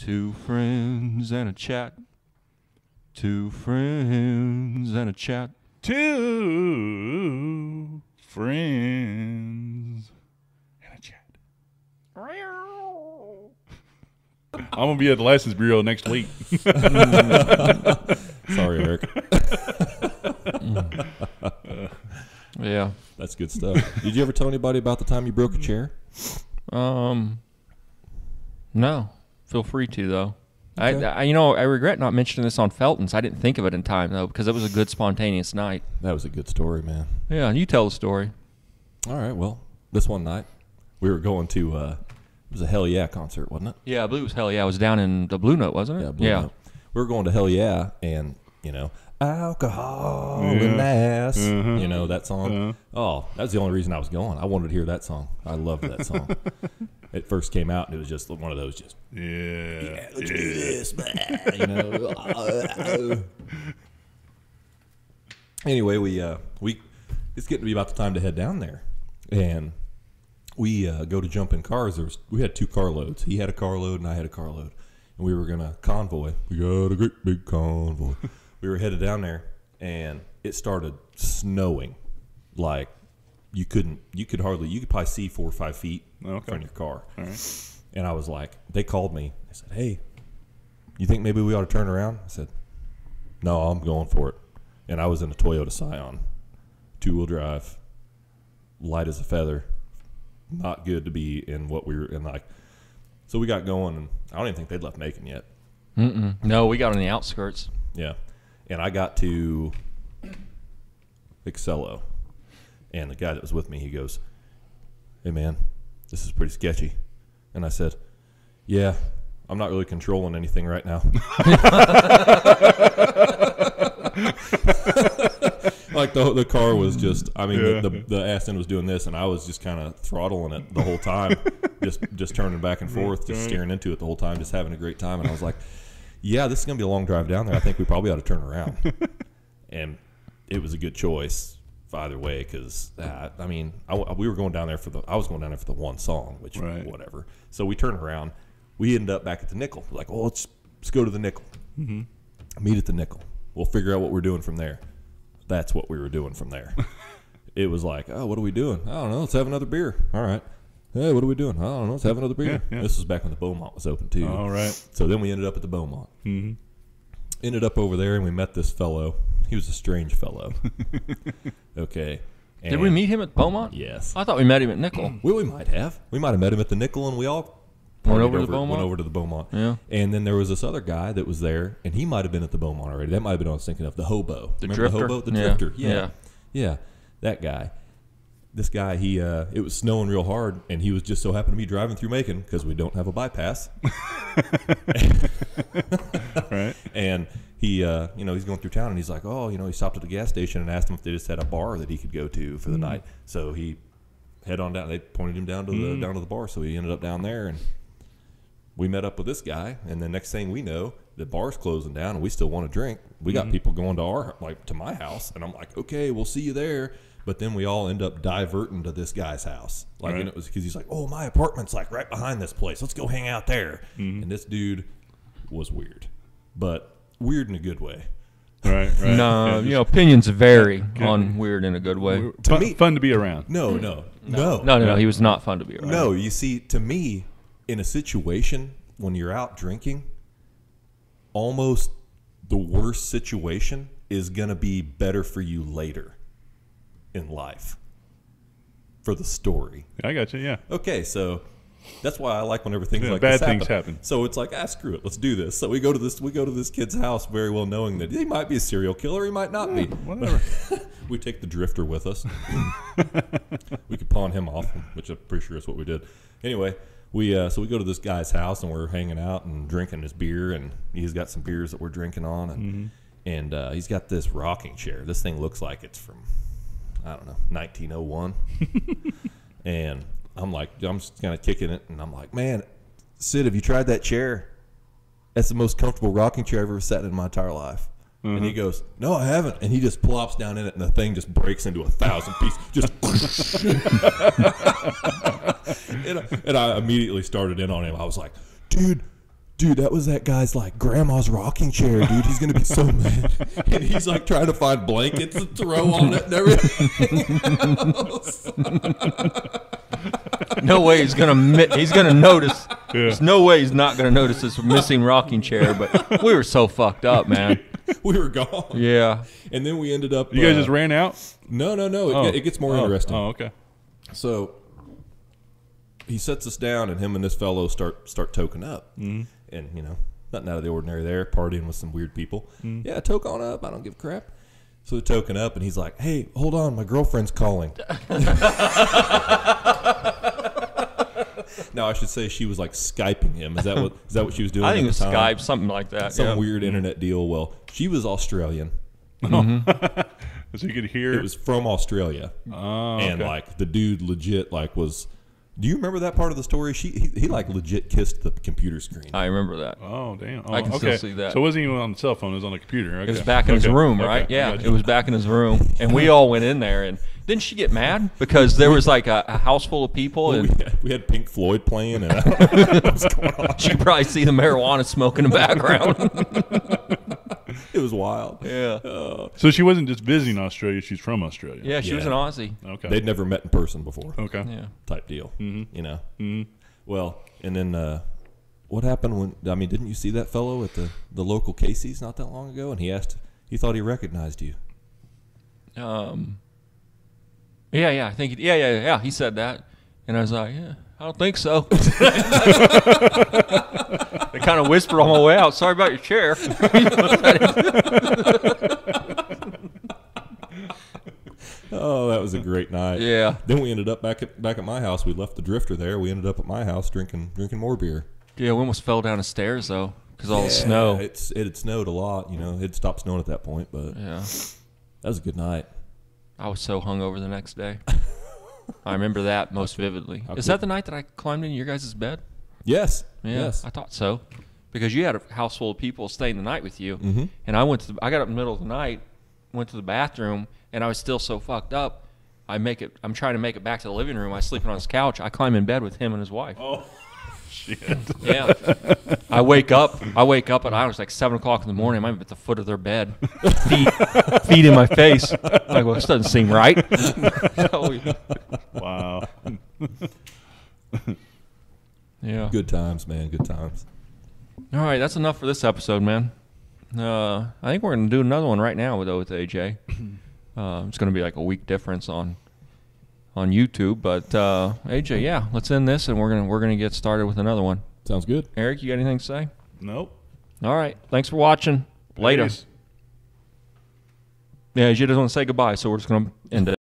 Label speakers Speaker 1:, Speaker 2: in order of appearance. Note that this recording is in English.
Speaker 1: Two friends and a chat. Two friends and a chat.
Speaker 2: Two friends and a chat. I'm gonna be at the license bureau next week.
Speaker 3: Sorry, Eric.
Speaker 1: Yeah.
Speaker 3: That's good stuff. Did you ever tell anybody about the time you broke a chair?
Speaker 1: Um. No. Feel free to though.
Speaker 3: Okay.
Speaker 1: I, I, you know, I regret not mentioning this on Felton's. I didn't think of it in time though, because it was a good spontaneous night.
Speaker 3: That was a good story, man.
Speaker 1: Yeah, you tell the story.
Speaker 3: All right. Well, this one night we were going to. Uh, it was a Hell Yeah concert, wasn't it?
Speaker 1: Yeah, I believe it was hell yeah. I was down in the Blue Note, wasn't it?
Speaker 3: Yeah. Blue
Speaker 1: yeah.
Speaker 3: Note. We were going to Hell Yeah, and you know, alcohol
Speaker 2: Yeah.
Speaker 3: and ass.
Speaker 2: Uh-huh.
Speaker 3: You know that song.
Speaker 2: Uh-huh.
Speaker 3: Oh, that's the only reason I was going. I wanted to hear that song. I loved that song. it first came out, and it was just one of those just
Speaker 2: Yeah.
Speaker 3: let's do this. You know. anyway, we uh, we it's getting to be about the time to head down there, and we uh, go to jump in cars. There was we had two car loads. He had a car load, and I had a car load, and we were gonna convoy. We got a great big convoy. we were headed down there, and it started snowing, like you couldn't, you could hardly, you could probably see four or five feet
Speaker 2: Okay.
Speaker 3: from your car.
Speaker 2: All right.
Speaker 3: And I was like, they called me. They said, hey, you think maybe we ought to turn around? I said, no, I'm going for it. And I was in a Toyota Scion, two wheel drive, light as a feather, not good to be in what we were in. Like, so we got going, and I don't even think they'd left Macon yet.
Speaker 1: Mm-mm. No, we got on the outskirts.
Speaker 3: Yeah. And I got to Excello, and the guy that was with me, he goes, "Hey man, this is pretty sketchy." And I said, "Yeah, I'm not really controlling anything right now." like the the car was just, I mean,
Speaker 2: Yeah.
Speaker 3: the, the the ass end was doing this, and I was just kind of throttling it the whole time, just just turning back and forth, just staring into it the whole time, just having a great time. And I was like, "Yeah, this is gonna be a long drive down there. I think we probably ought to turn around." and it was a good choice either way because uh, I mean I, we were going down there for the I was going down there for the one song which
Speaker 2: Right.
Speaker 3: whatever. So we turned around. We ended up back at the nickel. Like oh let's let's go to the nickel. Mm-hmm. meet at the nickel. We'll figure out what we're doing from there. That's what we were doing from there. It was like oh what are we doing? I don't know. Let's have another beer. All right. Hey what are we doing? I don't know. Let's have another beer.
Speaker 2: Yeah, yeah.
Speaker 3: this was back when the Beaumont was open too.
Speaker 2: All right.
Speaker 3: so then we ended up at the Beaumont.
Speaker 2: Mm-hmm.
Speaker 3: ended up over there and we met this fellow. He was a strange fellow. okay.
Speaker 1: Did we meet him at Beaumont?
Speaker 3: Yes.
Speaker 1: I thought we met him at Nickel.
Speaker 3: Well, we might have. We might have met him at the Nickel, and we all
Speaker 1: Went over to the Beaumont?
Speaker 3: Went over to the Beaumont.
Speaker 1: Yeah.
Speaker 3: And then there was this other guy that was there, and he might have been at the Beaumont already. That might have been what I was thinking of the hobo.
Speaker 1: The
Speaker 3: Remember
Speaker 1: drifter?
Speaker 3: the hobo, the
Speaker 1: Yeah.
Speaker 3: drifter. Yeah.
Speaker 1: Yeah.
Speaker 3: yeah, that guy. This guy, he uh, it was snowing real hard, and he was just so happened to be driving through Macon because we don't have a bypass.
Speaker 2: Right.
Speaker 3: And he, uh, you know, he's going through town and he's like, oh, you know, he stopped at the gas station and asked him if they just had a bar that he could go to for the night. So he head on down. They pointed him down to the down to the bar. So he ended up down there and we met up with this guy. And the next thing we know, the bar's closing down and we still want to drink. We got people going to our like to my house, and I'm like, okay, we'll see you there. But then we all end up diverting to this guy's house, like, and it was because he's like, "Oh, my apartment's like right behind this place. Let's go hang out there." Mm-hmm. And this dude was weird, but weird in a good way.
Speaker 2: Right. Right.
Speaker 1: No, you know, opinions vary on weird in a good way.
Speaker 2: just
Speaker 3: to
Speaker 2: fun,
Speaker 3: me-
Speaker 2: fun to be around.
Speaker 3: No, mm. no, no,
Speaker 1: No, no, no. He was not fun to be around.
Speaker 3: No, you see, to me, in a situation when you're out drinking, almost the worst situation is going to be better for you later in life for the story.
Speaker 2: I got you. Yeah.
Speaker 3: Okay, so that's why I like whenever things
Speaker 2: Yeah,
Speaker 3: like
Speaker 2: bad
Speaker 3: this
Speaker 2: things happen.
Speaker 3: So it's like, ah, screw it, let's do this. So we go to this, we go to this kid's house, very well knowing that he might be a serial killer, he might not be.
Speaker 2: Whatever.
Speaker 3: We take the drifter with us. we could pawn him off, which I'm pretty sure is what we did. Anyway, we uh, so we go to this guy's house and we're hanging out and drinking his beer, and he's got some beers that we're drinking on, and and uh, he's got this rocking chair. This thing looks like it's from I don't know 1901, and I'm like I'm just kind of kicking it, and I'm like, man, Sid, have you tried that chair? That's the most comfortable rocking chair I've ever sat in in my entire life. And he mm-hmm. goes, "No, I haven't." And he just plops down in it, and the thing just breaks into a thousand pieces. Just, and, I, and I immediately started in on him. I was like, "Dude, dude, that was that guy's like grandma's rocking chair, dude. He's gonna be so mad. And he's like trying to find blankets to throw on it and everything. else.
Speaker 1: No way he's gonna mi- he's gonna notice. There's no way he's not gonna notice this missing rocking chair. But we were so fucked up, man.
Speaker 3: we were gone.
Speaker 1: Yeah.
Speaker 3: And then we ended up.
Speaker 2: You guys
Speaker 3: uh,
Speaker 2: just ran out.
Speaker 3: No, no, no. It,
Speaker 2: Oh.
Speaker 3: it gets more
Speaker 2: Oh.
Speaker 3: interesting.
Speaker 2: Oh, okay.
Speaker 3: So he sets us down, and him and this fellow start start toking up, mm-hmm. And you know nothing out of the ordinary there, partying with some weird people. Mm. Yeah, toke on up. I don't give a crap. So they're toking up, and he's like, "Hey, hold on, my girlfriend's calling." now I should say she was like skyping him. Is that what is that what she was doing?
Speaker 1: I think
Speaker 3: at
Speaker 1: it was
Speaker 3: time?
Speaker 1: Skype, something like that.
Speaker 3: some
Speaker 1: yeah.
Speaker 3: weird internet deal. Well, she was Australian. Oh.
Speaker 2: So you could hear.
Speaker 3: It was from Australia.
Speaker 2: Oh,
Speaker 3: and
Speaker 2: okay.
Speaker 3: like the dude legit like was do you remember that part of the story she he, he like legit kissed the computer screen
Speaker 1: I remember that.
Speaker 2: Oh damn! Oh,
Speaker 1: I can oh, still
Speaker 2: okay.
Speaker 1: see that.
Speaker 2: So it wasn't even on the cell phone; it was on the computer. Okay.
Speaker 1: It was back in his room, right?
Speaker 2: I
Speaker 1: Yeah, it was back in his room, and we all went in there. And didn't she get mad because there was like a, a house full of people,
Speaker 3: we,
Speaker 1: and
Speaker 3: had, we had pink floyd playing and I don't know what was going on.
Speaker 1: she probably see the marijuana smoke in the background.
Speaker 3: it was wild
Speaker 1: yeah,
Speaker 2: So she wasn't just visiting Australia; she's from Australia.
Speaker 1: yeah, she was an Aussie.
Speaker 2: Okay.
Speaker 3: they'd never met in person before
Speaker 2: okay.
Speaker 1: Yeah,
Speaker 3: type deal you know well and then uh what happened when i mean didn't you see that fellow at the the local casey's not that long ago and he asked he thought he recognized you
Speaker 1: um, yeah, yeah. I think, yeah, yeah, yeah. He said that, and I was like, yeah, I don't think so. I kind of whispered on my way out. Sorry about your chair.
Speaker 3: oh that was a great night
Speaker 1: yeah,
Speaker 3: Then we ended up back at back at my house. We left the drifter there. We ended up at my house drinking drinking more beer.
Speaker 1: yeah. We almost fell down the stairs though because all the
Speaker 3: Yeah,
Speaker 1: snow.
Speaker 3: It's it had snowed a lot. You know, it stopped snowing at that point, but
Speaker 1: Yeah.
Speaker 3: that was a good night.
Speaker 1: I was so hungover the next day. I remember that most vividly. Is that the night that I climbed in your guys' bed?
Speaker 3: Yes.
Speaker 1: Yeah,
Speaker 3: Yes.
Speaker 1: I thought so. Because you had a house full of people staying the night with you,
Speaker 3: Mhm.
Speaker 1: and I went to. The, I got up in the middle of the night, went to the bathroom, and I was still so fucked up. I make it. I'm trying to make it back to the living room. I sleeping on his couch. I climb in bed with him and his wife.
Speaker 2: Oh shit!
Speaker 1: Yeah. I wake up. I wake up and I was like seven o'clock in the morning. I'm at the foot of their bed, feet, feet in my face. Like, well, this doesn't seem right. Oh,
Speaker 2: wow.
Speaker 1: yeah.
Speaker 3: Good times, man. Good times.
Speaker 1: All right, that's enough for this episode, man. Uh, I think we're gonna do another one right now with with AJ. Uh, it's gonna be like a week difference on on YouTube, but uh, AJ, yeah, let's end this and we're gonna we're gonna get started with another one.
Speaker 3: Sounds good.
Speaker 1: Eric, you got anything to say?
Speaker 2: Nope.
Speaker 1: All right, thanks for watching. Later.
Speaker 2: Peace.
Speaker 1: Yeah, she doesn't want to say goodbye, so we're just gonna end it.